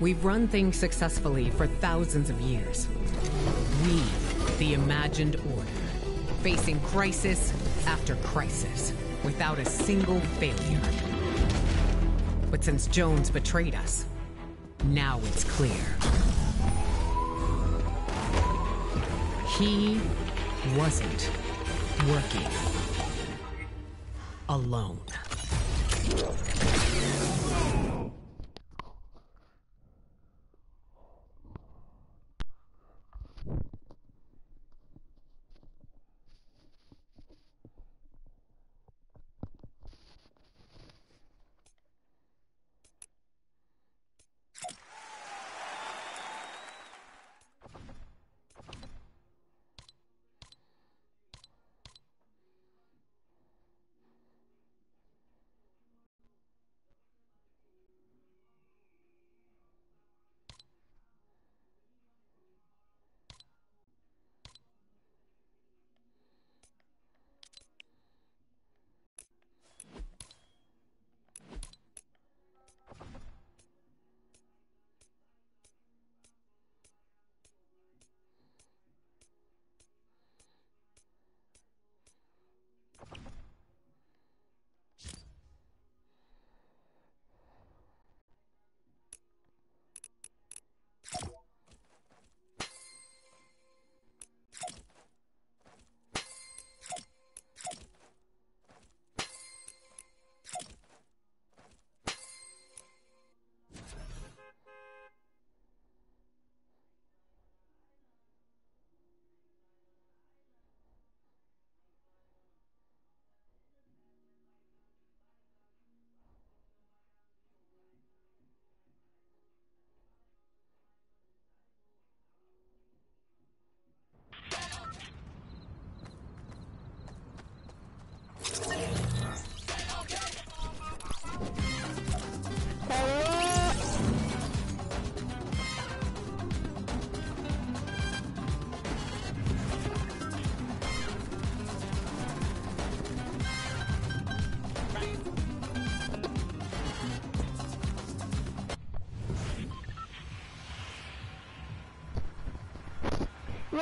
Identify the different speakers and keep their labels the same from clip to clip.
Speaker 1: We've run things successfully for thousands of years. We, the imagined order, facing crisis after crisis without a single failure. But since Jones betrayed us, now it's clear. He wasn't working alone.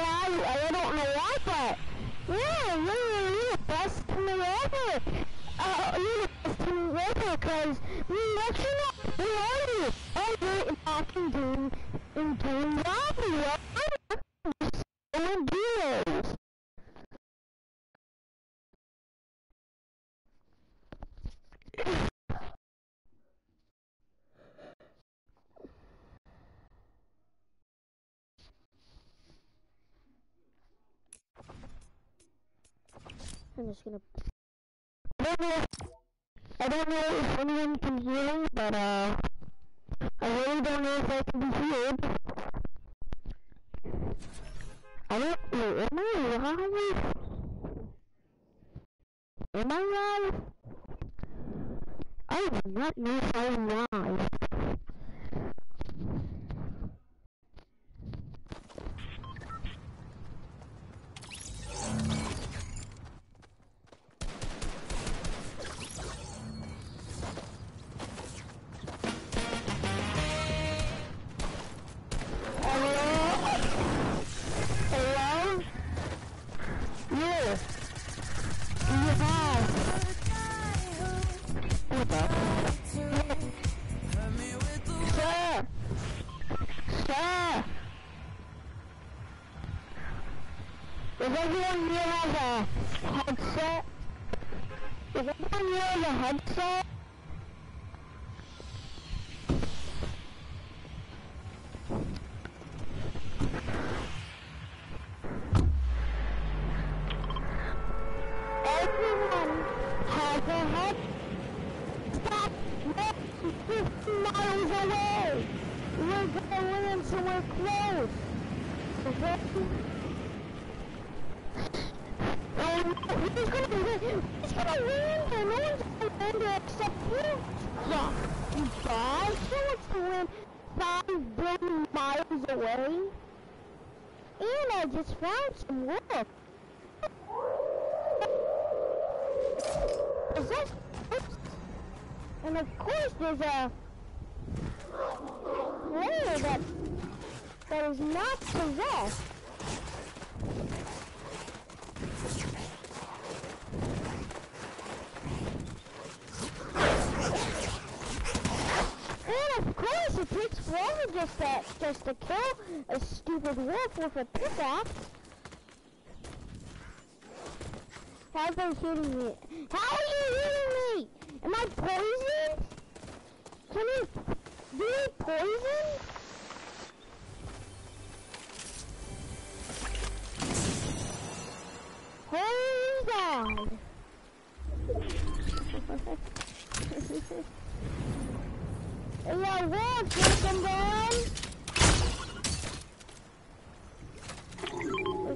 Speaker 2: Yeah, I, don't know why, but yeah, you're, you're the best me ever. Uh, you're the best me ever, cause we actually not we are you. Back in doing in doing lobby. I'm deals. I'm just gonna. I don't know. If, I don't know if anyone can hear me, but uh, I really don't know if I can be heard. I don't. Wait, am I live? Am I live? I do not know if I'm live. 12 12 5个牛蛙粉，好吃。我刚吃那个好吃 miles away. We're um, gonna somewhere close. Okay? No, who's gonna land? Who's gonna there? No one's gonna there except you. Yeah, you guys. Who wants to land five billion miles away? And I just found some work. Is that And of course there's a player that that is not possessed. And of course, it takes forever just to, just to kill a stupid wolf with a pickaxe. How's they hitting me? How are you hitting me? Am I poisoned? Can you be poisoned? Holy God! Wolf, come down.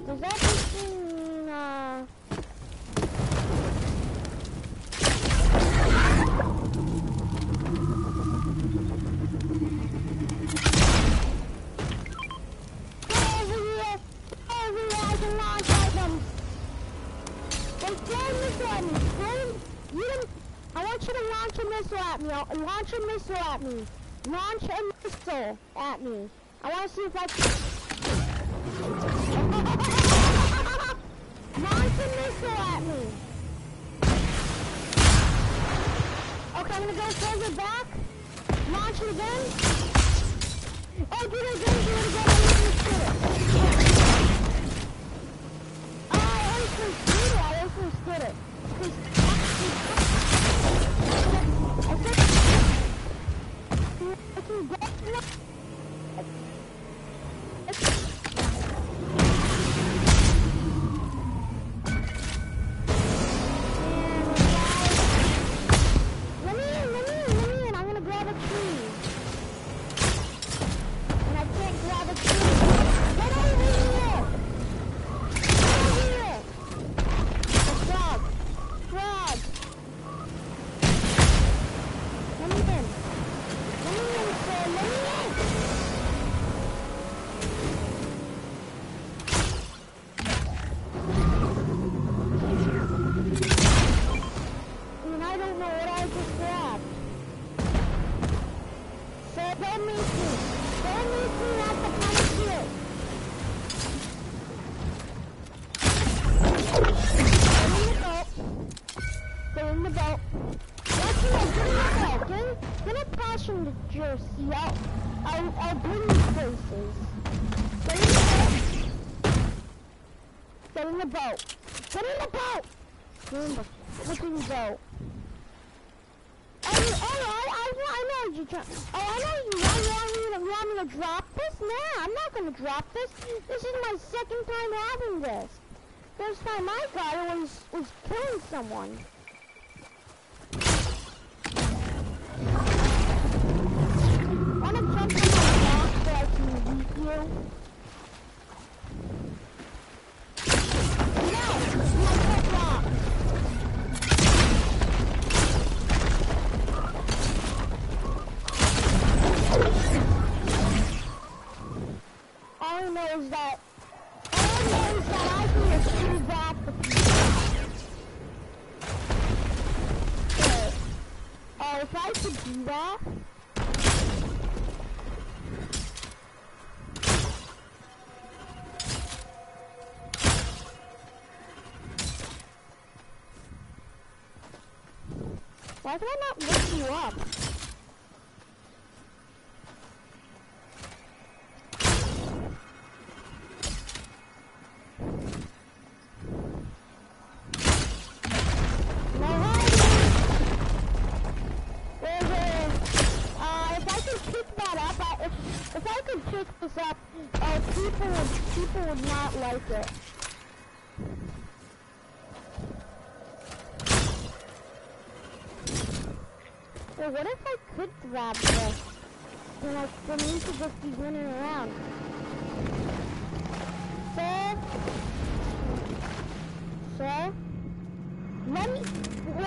Speaker 2: Does that launch a missile at me. Launch a missile at me. I want to see if I can... launch a missile at me. Okay, I'm gonna go further back. Launch it again. In the boat. Get in the boat. Get in the freaking boat. Oh, oh, oh, I, I, I know you trying. Oh, I know you. You want me to, want me to drop this? Nah, I'm not gonna drop this. This is my second time having this. First time I got it was was killing someone. Wanna jump on my rock so I can beat you? All I know is that all I know is that I can that for Okay. Oh, if I could do that. Why can I not lift you up? What if I could grab this? Then I, then we could just be running around.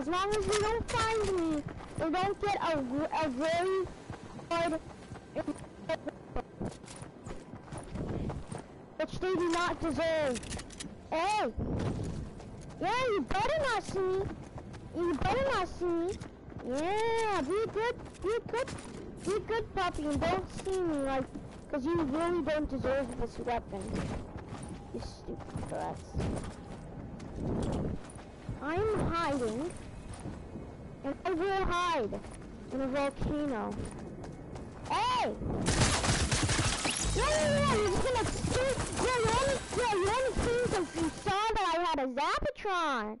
Speaker 2: As long as they don't find me, they don't get a, a very hard which they do not deserve. Hey! Yeah, you better not see me. You better not see me. Yeah, be good, be good, be good puppy and don't see me like, cause you really don't deserve this weapon. You stupid brats. I'm hiding, and I will hide in a volcano. Hey! Yeah, yeah, yeah, you're gonna see, yeah, you only, yeah, you only seen because you saw that I had a Zapotron.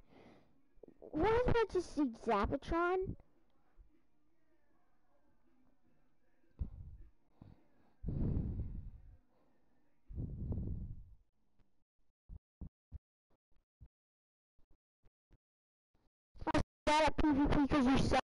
Speaker 2: What that to see Zapotron? I got at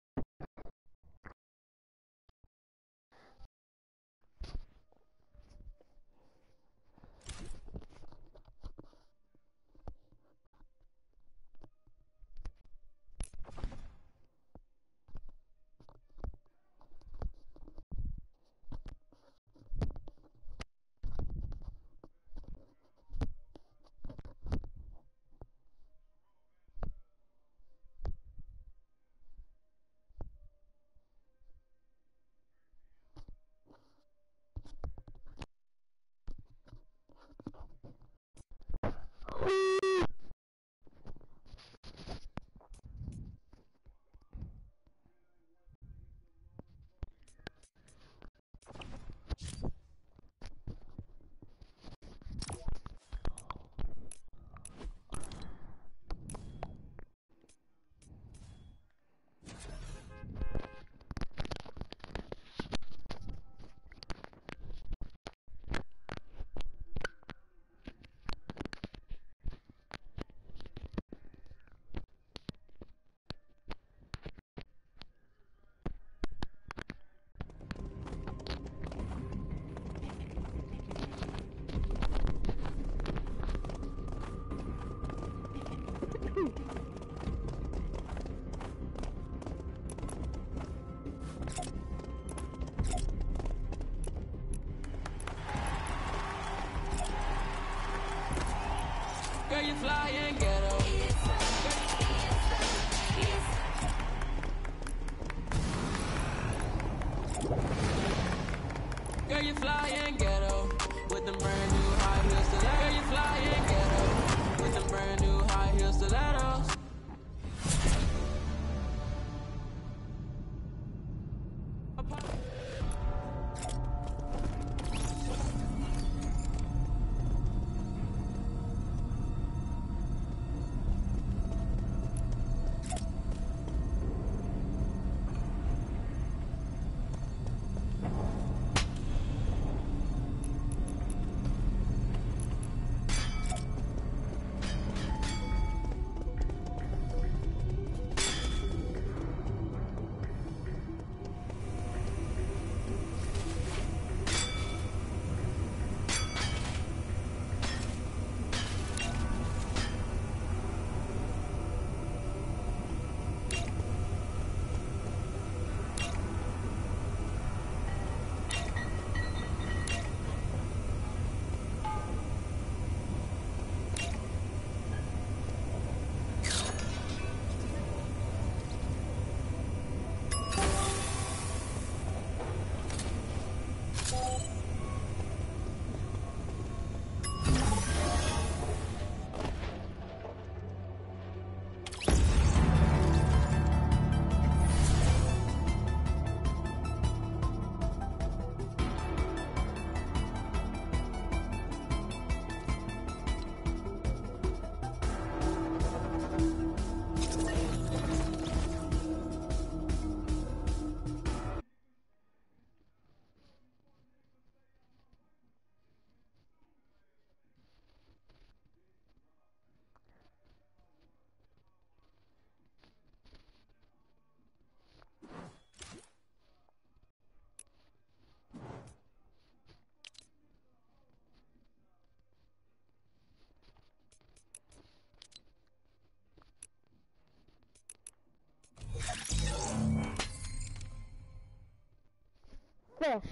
Speaker 2: fish.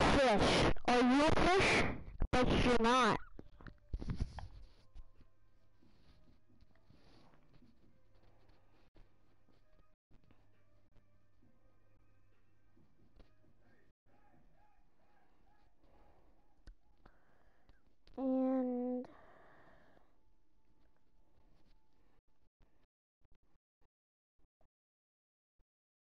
Speaker 2: Fish. Are you a fish? Bet you're not.